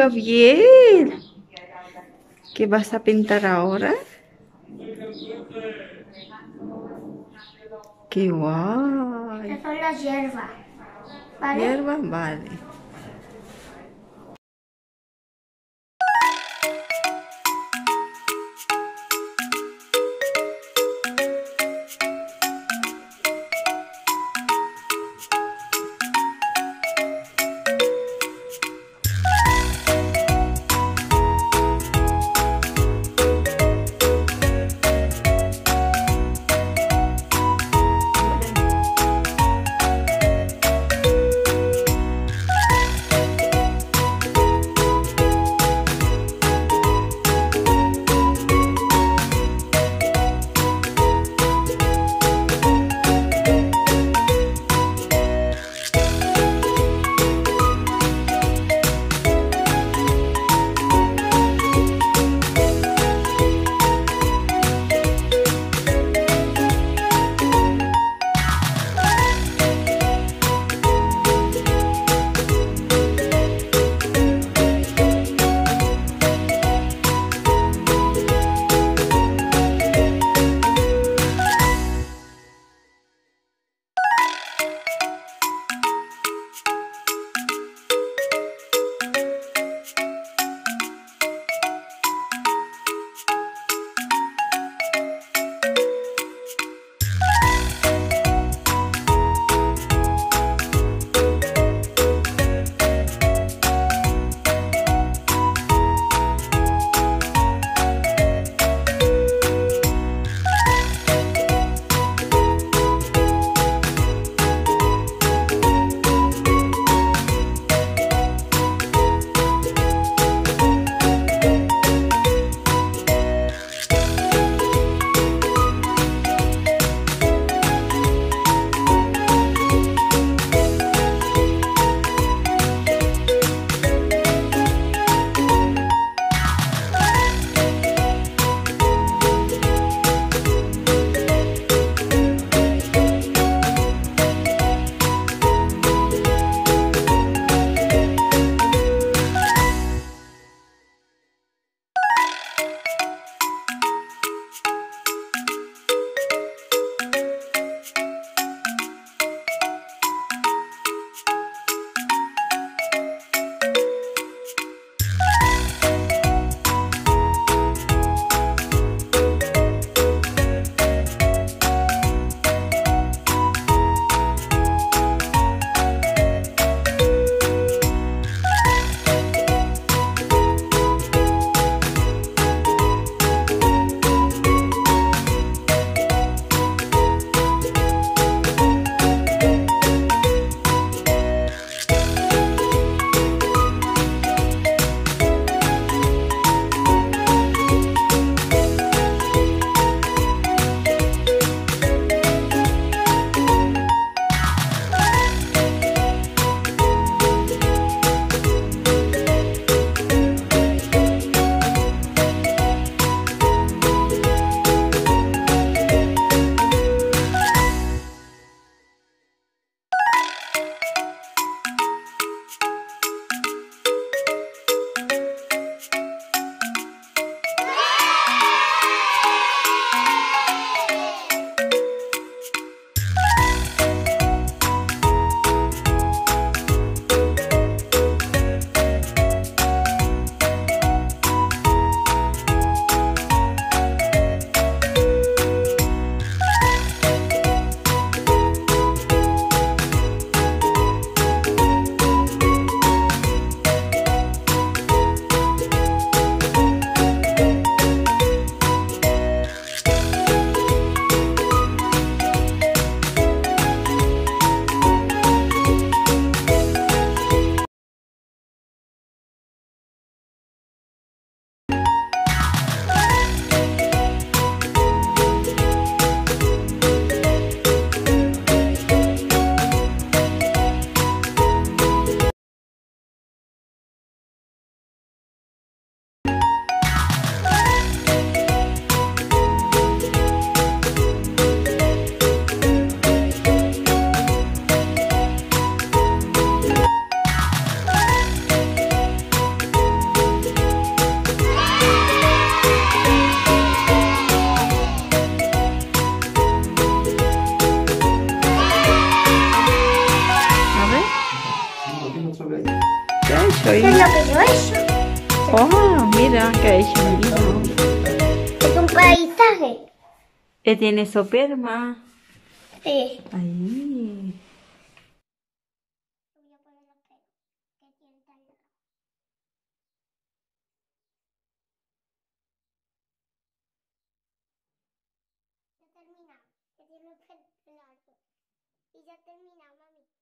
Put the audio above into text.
Gabriel. ¿Qué vas a pintar ahora? ¡Qué guay! Estas son las hierbas. ¿Vale? Hierba, vale. Hecho, ¿Qué es lo que yo he hecho? Oh, mira, ¿qué ha hecho mi hijo? Es un paisaje. ¿Qué tiene soperma? Sí. Ahí. Que que tiene. Y ya mami.